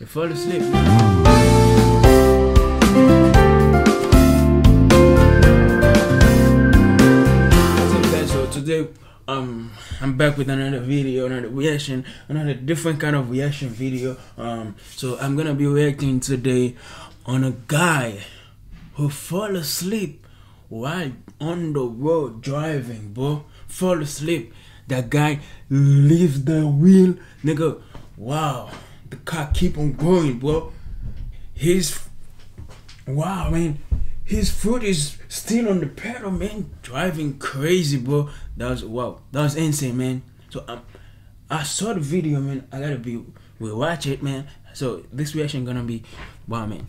You fall asleep. So today, um, I'm back with another video, another reaction, another different kind of reaction video. Um, so I'm gonna be reacting today on a guy who fall asleep while on the road driving, bro. Fall asleep. That guy leaves the wheel, nigga. Wow, the car keep on going, bro. His Wow, man. His foot is still on the pedal, man. Driving crazy, bro. That was wow. That was insane, man. So um, I saw the video, man. I gotta be we watch it, man. So this reaction gonna be wow, man.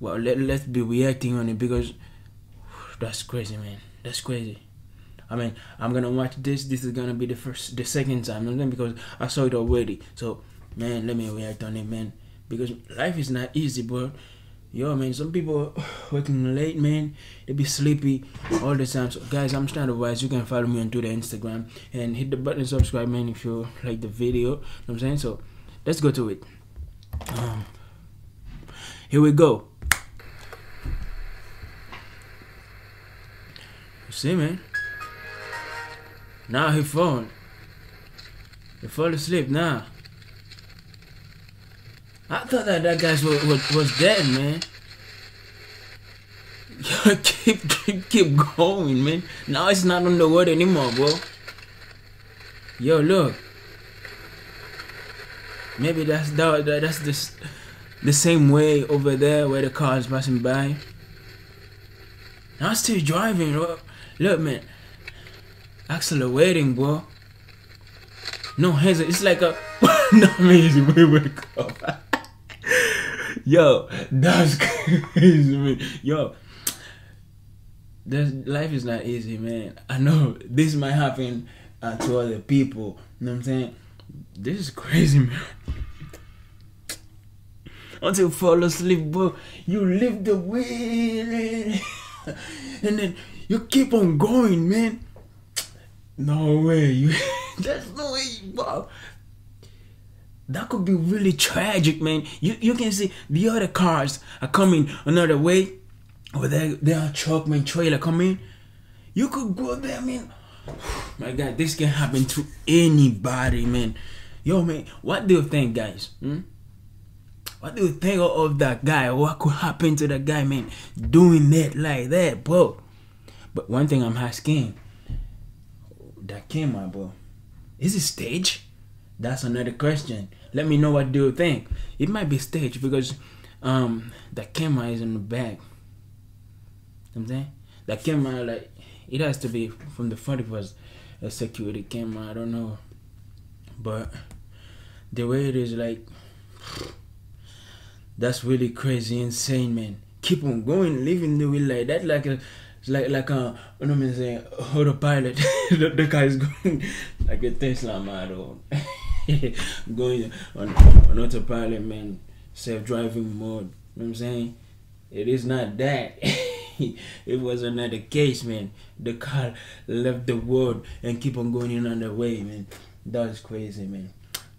Well, let let's be reacting on it because that's crazy, man. That's crazy. I mean, I'm gonna watch this. This is gonna be the first, the second time, because I saw it already. So, man, let me react on it, man. Because life is not easy, bro. Yo, man, some people working late, man. They be sleepy all the time. So, guys, I'm to advise you can follow me on Twitter, Instagram, and hit the button subscribe, man, if you like the video. You know what I'm saying? So, let's go to it. Um, here we go. See, man? Now he phone. He fall asleep now. I thought that that guy was, was, was dead, man. Keep, keep, keep going, man. Now it's not on the road anymore, bro. Yo, look. Maybe that's that, that that's the, the same way over there where the car is passing by. Now I'm still driving, bro. Look, man. Accelerating, bro. No hands. It's like a. no. Wait, wake up. Yo, that's crazy, man. Yo, this life is not easy, man. I know this might happen uh, to other people. You know what I'm saying? This is crazy, man. Until you fall asleep, bro, you live the wheel, and then you keep on going, man. No way, you. There's no way, bro that could be really tragic, man. You you can see the other cars are coming another way, or they are truck man trailer coming. You could go there, man. My God, this can happen to anybody, man. Yo, man, what do you think, guys? Hmm? What do you think of that guy? What could happen to that guy, man? Doing that like that, bro. But one thing I'm asking, that camera, bro, is it stage? That's another question. Let me know what do you think. It might be staged because um the camera is in the back. You know I'm saying the camera like it has to be from the front It was a security camera. I don't know, but the way it is like that's really crazy, insane, man. Keep on going, living the way like that, like a like like a what am I saying autopilot. the, the car is going like a Tesla model. going on, on autopilot, man, self-driving mode. You know what I'm saying? It is not that. it was another case, man. The car left the road and keep on going in on the way, man. That was crazy, man.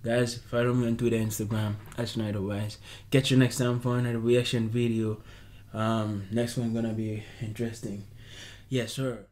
Guys, follow me on Twitter, Instagram, at SchniderWise. Catch you next time for another reaction video. Um, next one gonna be interesting. Yes, sir.